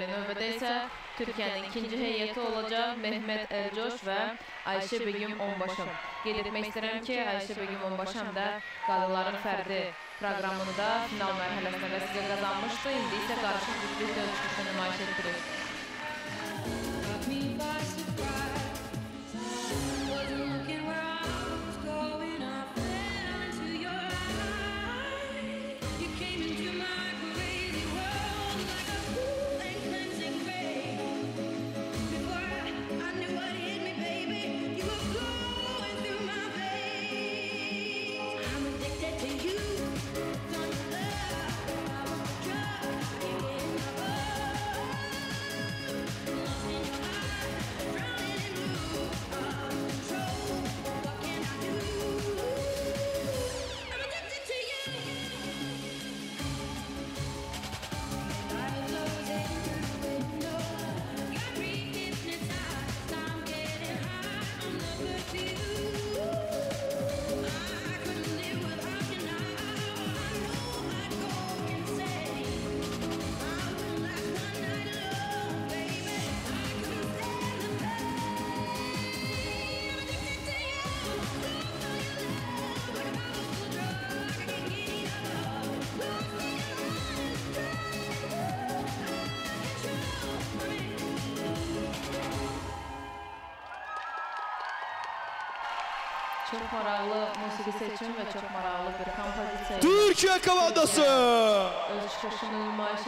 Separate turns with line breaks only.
Növbədə isə Türkiyənin ikinci heyəti olacaq Mehmet Əlcoş və Ayşə Begüm Onbaşam. Qeyd etmək istəyirəm ki, Ayşə Begüm Onbaşam da qadınların fərdi proqramında final mərhələsinə vəsiqə qazanmışdı. İndi isə qarşı güclü dönüşmüşü nümayiş etdirir. Çok maraqlı musiqi seçim və çox maraqlı bir kompozisiya.
Türkiyə komandası
öz çıxışını nümayiş.